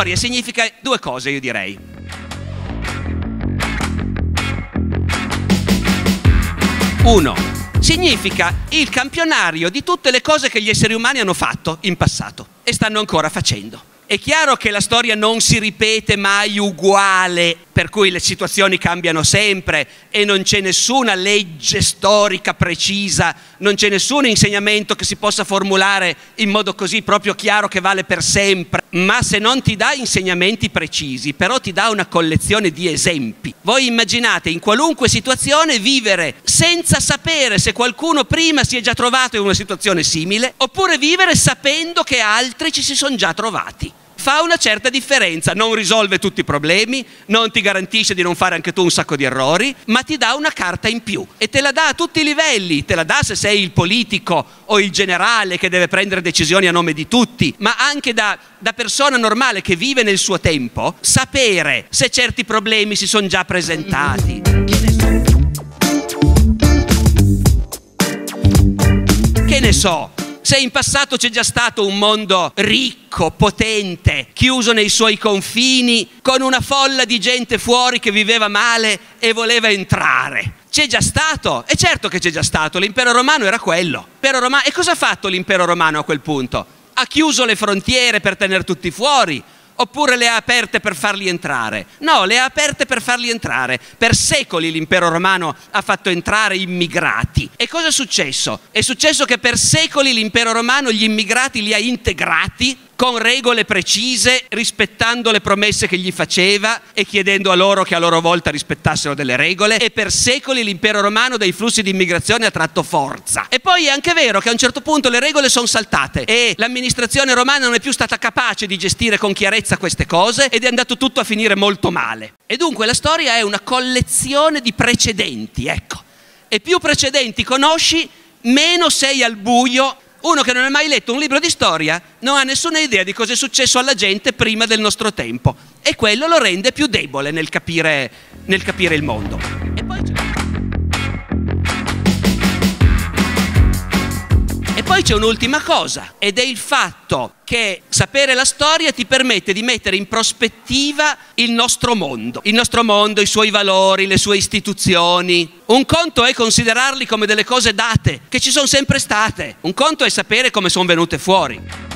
storia significa due cose, io direi. Uno, significa il campionario di tutte le cose che gli esseri umani hanno fatto in passato e stanno ancora facendo. È chiaro che la storia non si ripete mai uguale, per cui le situazioni cambiano sempre e non c'è nessuna legge storica precisa, non c'è nessun insegnamento che si possa formulare in modo così proprio chiaro che vale per sempre. Ma se non ti dà insegnamenti precisi, però ti dà una collezione di esempi. Voi immaginate in qualunque situazione vivere senza sapere se qualcuno prima si è già trovato in una situazione simile, oppure vivere sapendo che altri ci si sono già trovati fa una certa differenza, non risolve tutti i problemi, non ti garantisce di non fare anche tu un sacco di errori, ma ti dà una carta in più e te la dà a tutti i livelli, te la dà se sei il politico o il generale che deve prendere decisioni a nome di tutti, ma anche da, da persona normale che vive nel suo tempo, sapere se certi problemi si sono già presentati. Che ne so, se in passato c'è già stato un mondo ricco, potente, chiuso nei suoi confini, con una folla di gente fuori che viveva male e voleva entrare. C'è già stato, e certo che c'è già stato, l'impero romano era quello. Romano, e cosa ha fatto l'impero romano a quel punto? Ha chiuso le frontiere per tenere tutti fuori, oppure le ha aperte per farli entrare? No, le ha aperte per farli entrare. Per secoli l'impero romano ha fatto entrare immigrati. E cosa è successo? È successo che per secoli l'impero romano gli immigrati li ha integrati con regole precise, rispettando le promesse che gli faceva e chiedendo a loro che a loro volta rispettassero delle regole e per secoli l'impero romano dai flussi di immigrazione ha tratto forza. E poi è anche vero che a un certo punto le regole sono saltate e l'amministrazione romana non è più stata capace di gestire con chiarezza queste cose ed è andato tutto a finire molto male. E dunque la storia è una collezione di precedenti, ecco. E più precedenti conosci, meno sei al buio uno che non ha mai letto un libro di storia non ha nessuna idea di cosa è successo alla gente prima del nostro tempo e quello lo rende più debole nel capire, nel capire il mondo. Poi c'è un'ultima cosa ed è il fatto che sapere la storia ti permette di mettere in prospettiva il nostro mondo, il nostro mondo, i suoi valori, le sue istituzioni. Un conto è considerarli come delle cose date, che ci sono sempre state. Un conto è sapere come sono venute fuori.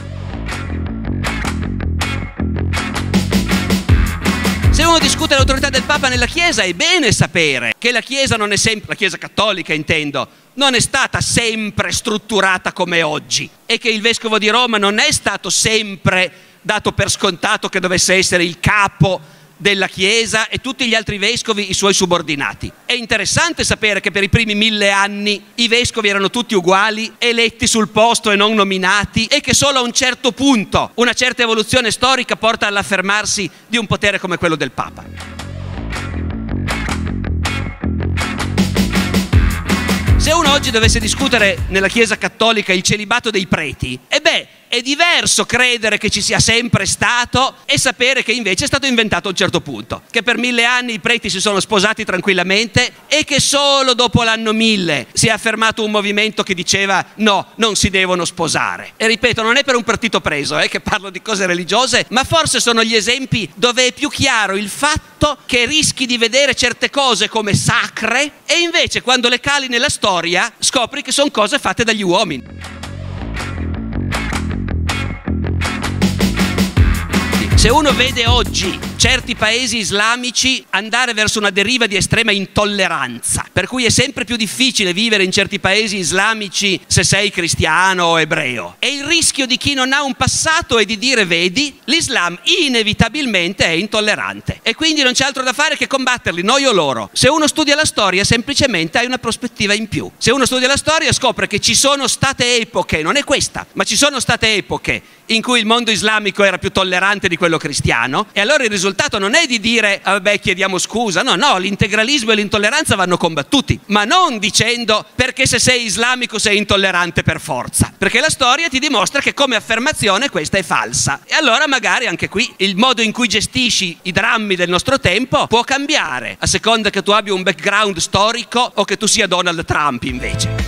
Discute l'autorità del Papa nella Chiesa è bene sapere che la Chiesa non è sempre, la Chiesa cattolica intendo, non è stata sempre strutturata come oggi e che il vescovo di Roma non è stato sempre dato per scontato che dovesse essere il capo della Chiesa e tutti gli altri vescovi i suoi subordinati. È interessante sapere che per i primi mille anni i vescovi erano tutti uguali, eletti sul posto e non nominati e che solo a un certo punto una certa evoluzione storica porta all'affermarsi di un potere come quello del Papa. Se uno oggi dovesse discutere nella Chiesa cattolica il celibato dei preti, e beh, è diverso credere che ci sia sempre stato e sapere che invece è stato inventato a un certo punto, che per mille anni i preti si sono sposati tranquillamente e che solo dopo l'anno mille si è affermato un movimento che diceva no, non si devono sposare. E ripeto, non è per un partito preso eh, che parlo di cose religiose, ma forse sono gli esempi dove è più chiaro il fatto che rischi di vedere certe cose come sacre e invece quando le cali nella storia scopri che sono cose fatte dagli uomini. Se uno vede oggi certi paesi islamici andare verso una deriva di estrema intolleranza, per cui è sempre più difficile vivere in certi paesi islamici se sei cristiano o ebreo. E il rischio di chi non ha un passato è di dire, vedi, l'Islam inevitabilmente è intollerante e quindi non c'è altro da fare che combatterli, noi o loro. Se uno studia la storia semplicemente hai una prospettiva in più. Se uno studia la storia scopre che ci sono state epoche, non è questa, ma ci sono state epoche in cui il mondo islamico era più tollerante di quello cristiano e allora il risultato non è di dire ah, vabbè chiediamo scusa, no, no, l'integralismo e l'intolleranza vanno combattuti, ma non dicendo perché se sei islamico sei intollerante per forza, perché la storia ti dimostra che come affermazione questa è falsa e allora magari anche qui il modo in cui gestisci i drammi del nostro tempo può cambiare a seconda che tu abbia un background storico o che tu sia Donald Trump invece.